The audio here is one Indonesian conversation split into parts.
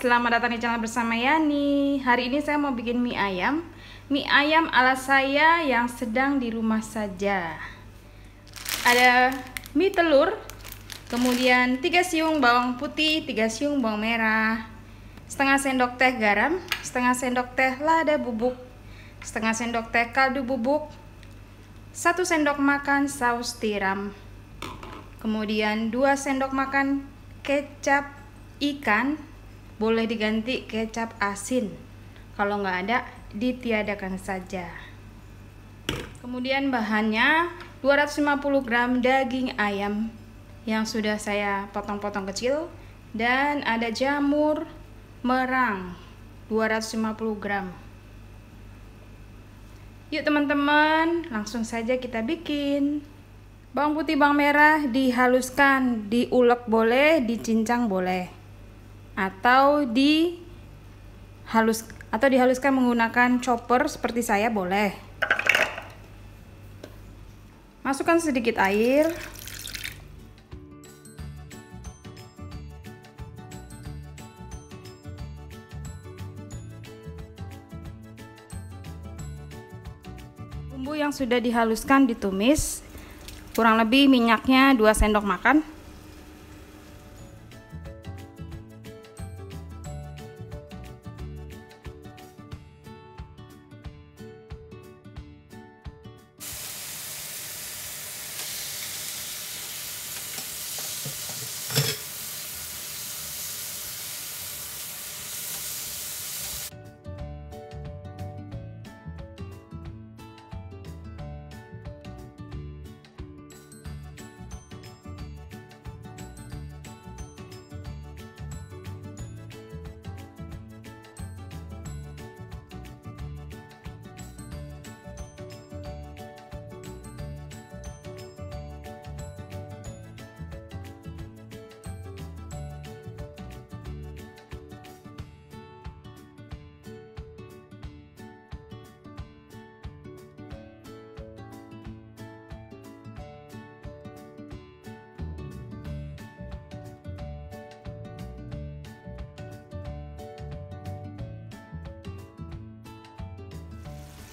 Selamat datang di channel bersama Yani. Hari ini saya mau bikin mie ayam. Mie ayam ala saya yang sedang di rumah saja. Ada mie telur Kemudian 3 siung bawang putih, 3 siung bawang merah Setengah sendok teh garam Setengah sendok teh lada bubuk Setengah sendok teh kaldu bubuk 1 sendok makan saus tiram Kemudian 2 sendok makan kecap ikan boleh diganti kecap asin. Kalau nggak ada ditiadakan saja. Kemudian bahannya 250 gram daging ayam yang sudah saya potong-potong kecil. Dan ada jamur merang 250 gram. Yuk teman-teman langsung saja kita bikin. Bawang putih bawang merah dihaluskan diulek boleh dicincang boleh atau di halus atau dihaluskan menggunakan chopper seperti saya boleh. Masukkan sedikit air. Bumbu yang sudah dihaluskan ditumis. Kurang lebih minyaknya 2 sendok makan.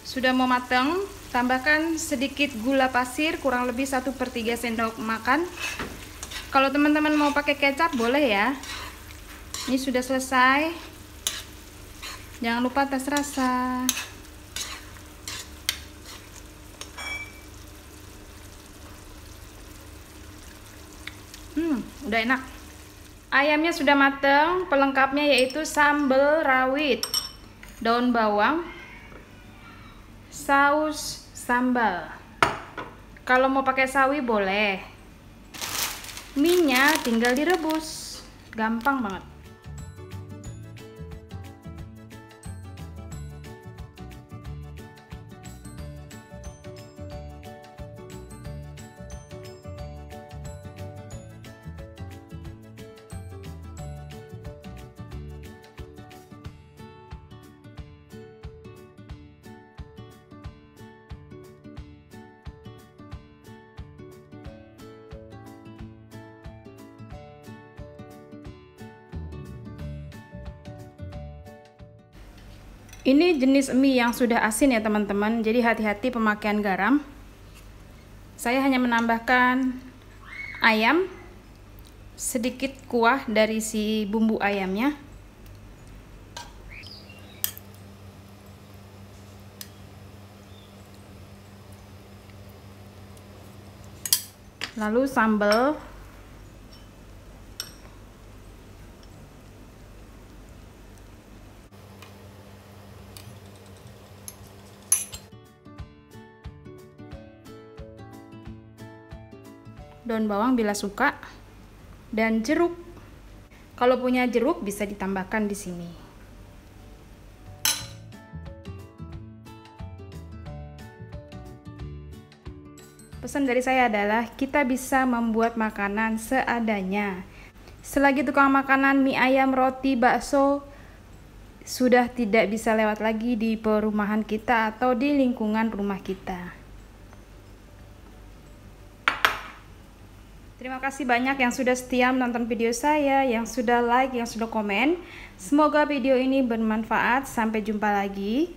Sudah mau matang, tambahkan sedikit gula pasir kurang lebih 1 per 3 sendok makan. Kalau teman-teman mau pakai kecap boleh ya. Ini sudah selesai. Jangan lupa tes rasa. Hmm, udah enak. Ayamnya sudah matang, pelengkapnya yaitu sambal rawit, daun bawang, saus sambal. Kalau mau pakai sawi boleh. Minyak tinggal direbus. Gampang banget Ini jenis mie yang sudah asin ya teman-teman, jadi hati-hati pemakaian garam. Saya hanya menambahkan ayam, sedikit kuah dari si bumbu ayamnya. Lalu sambal daun bawang bila suka, dan jeruk. Kalau punya jeruk bisa ditambahkan di sini. Pesan dari saya adalah kita bisa membuat makanan seadanya. Selagi tukang makanan mie ayam, roti, bakso sudah tidak bisa lewat lagi di perumahan kita atau di lingkungan rumah kita. Terima kasih banyak yang sudah setia menonton video saya, yang sudah like, yang sudah komen. Semoga video ini bermanfaat. Sampai jumpa lagi.